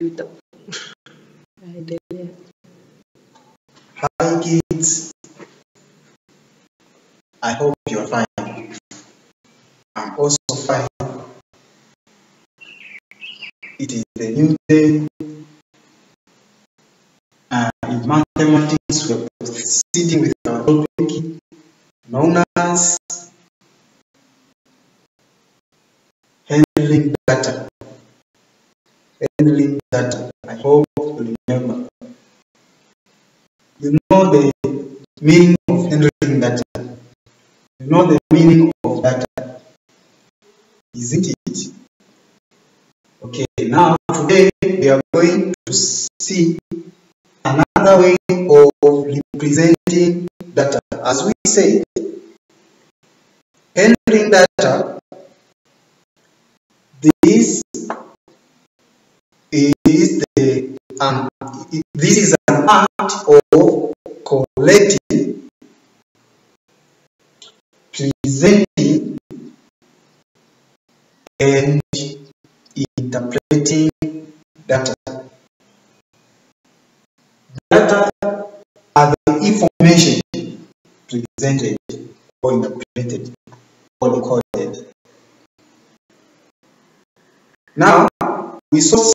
Aendelea. Hi kids. I hope you're fine. I'm also fine. It is the new day. And in mathematics, we're proceeding with our topic known as handling data. Handling data. I hope you remember. You know the meaning of handling data. You know the meaning of data. Isn't it? Okay, now today we are going to see another way of representing data. As we say, handling data, this is um, this is an act of collecting, presenting, and interpreting data. Data are the information presented or interpreted or recorded. Now, we saw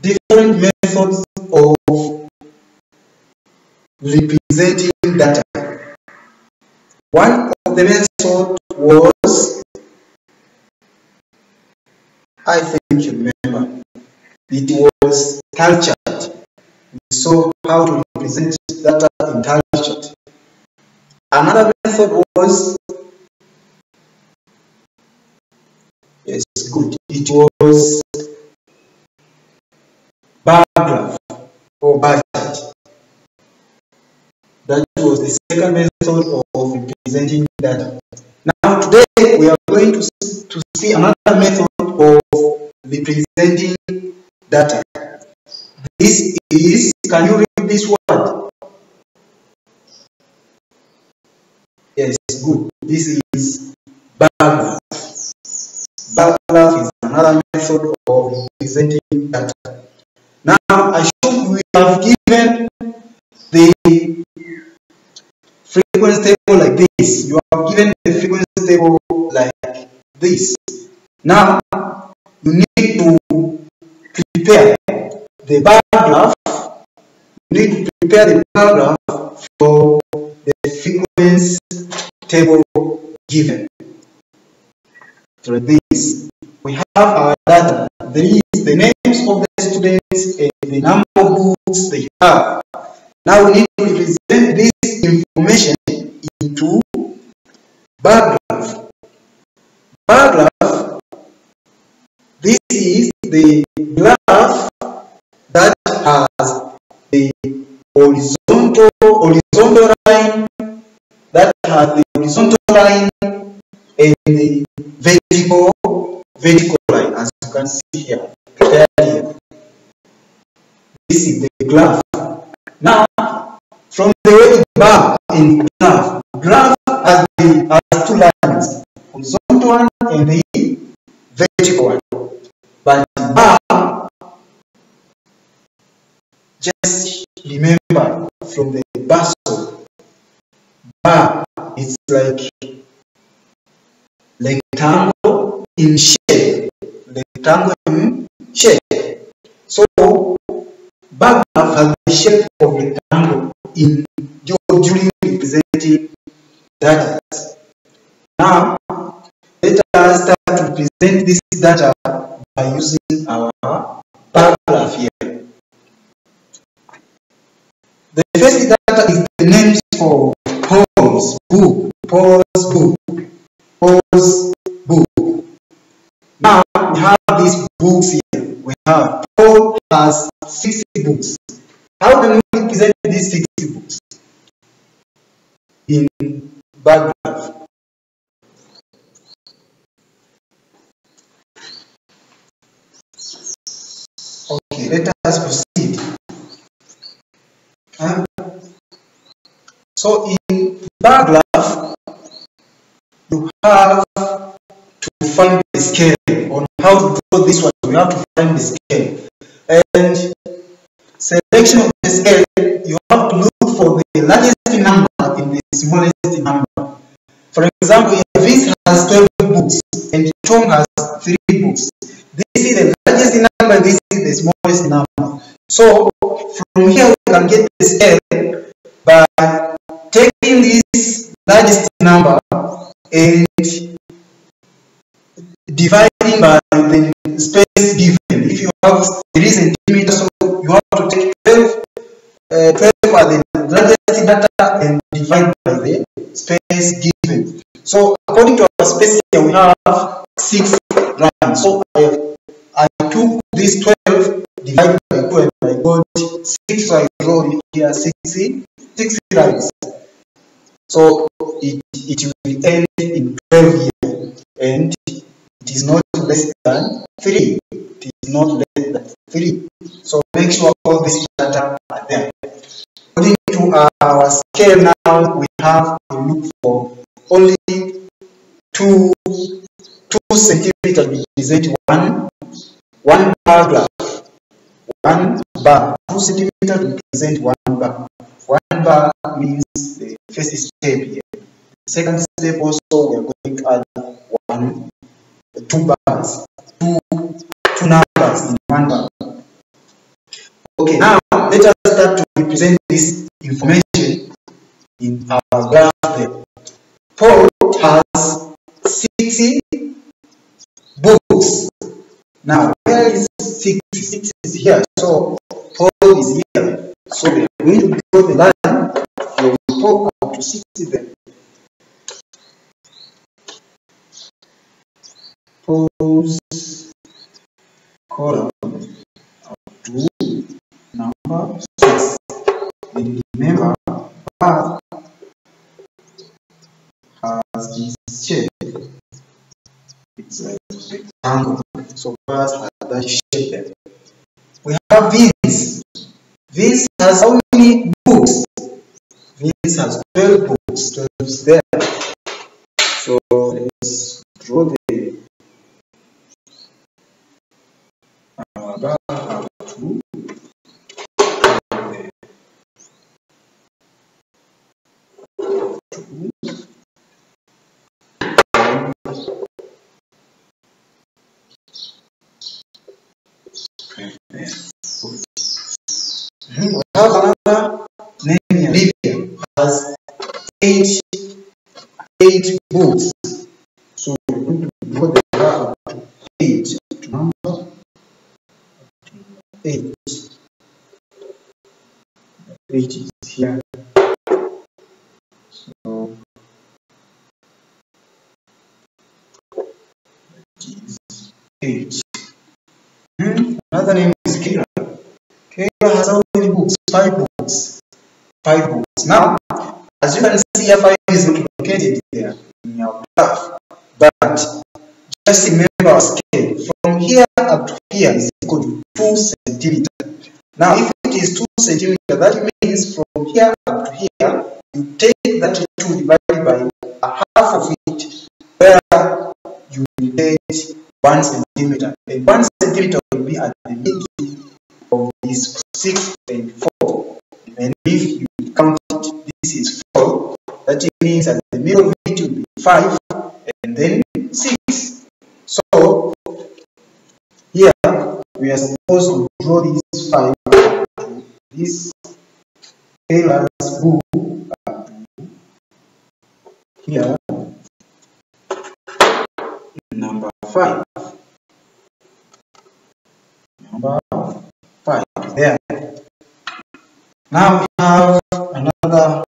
different methods of representing data. One of the methods was, I think you remember, it was tally chart. We saw how to represent data in tally chart. Another method was, yes, good, it was bar graph That was the second method of representing data. Now today we are going to, to see another method of representing data. This is, can you read this word? Yes, good. This is bar graph. Bar graph is another method of representing data. Now, I should we have given the frequency like this. You have given the frequency table like this. Now, you need to prepare the bar graph. You need to prepare the bar graph for the frequency table given. So this, we have our data. There is the names of the students and the number of books they have. Now we need to represent this information into bar graph. Bar graph, this is the graph that has the horizontal horizontal line that has the horizontal line and the vertical vertical line as you can see here. Here. This is the graph. Now, from the word bar in graph, graph has, the, has two lines, horizontal one and the vertical one. But bar, just remember from the basal, bar it's like rectangle in shape, rectangle in shape. So, bar graph the shape of rectangle in during representing data. Now, let us start to present this data by using our bar here. First data is the names of Paul's book, Paul's book, Paul's book. Now we have these books here. We have Paul has 60 books. How can we represent these 60 books? In bar graph. Okay, let us proceed. Um, so in bar graph, you have to find the scale on how to draw this one. You have to find the scale. And selection of the scale, you have to look for the largest number in the smallest number. For example, if this has 12 books and Tom has 3 books, this is the largest number, this is the smallest number. So from here we can get the scale by largest number and dividing by the space given. If you have 3 centimeters, so you have to take 12, uh, 12 are the largest data and divide by the space given. So according to our space here, we have 6 lines. So I, I took these 12 divided by 2 and I got 6, so I draw here 6, 6 lines. So it, it will end in 12 years and it is not less than 3. It is not less than 3. So make sure all these data are there. According to our scale now, we have to look for only 2, 2 centimeters represent one, one bar graph. One bar, 2 centimeters represent one bar. One bar means the first step here. The second step also we are going to add one two bars, two, two numbers in one bar. Okay, now let us start to represent this information in our graph there. Paul has 60 books. Now, where is 6? 6 is here, so Paul is here. So we are going to draw the line from Paul up to 60 there. Pose column to number 6. And remember, bar has this shape. It's a rectangle. So bars has that shape. We have this. This has? This has 12 books. 12 is there. So let's draw the has eight, eight books. So we're going to draw the up to eight, to number eight. Eight is here. So eight. Hmm, Another name is Kira. Kira has how many books? Five books. Five books. Now, as you can see, five is not located there in your graph. But just remember our scale. From here up to here is equal to 2 centimeters. Now, if it is 2 centimeters, that means from here up to here, you take that 2 divided by a half of it, where you get 1 centimeter. And 1 centimeter will be at the middle of this 6 That means at the middle of it will be 5 and then 6. So, here we are supposed to draw these 5 to this pillars book. Up to here number 5 number 5 there. Now we have another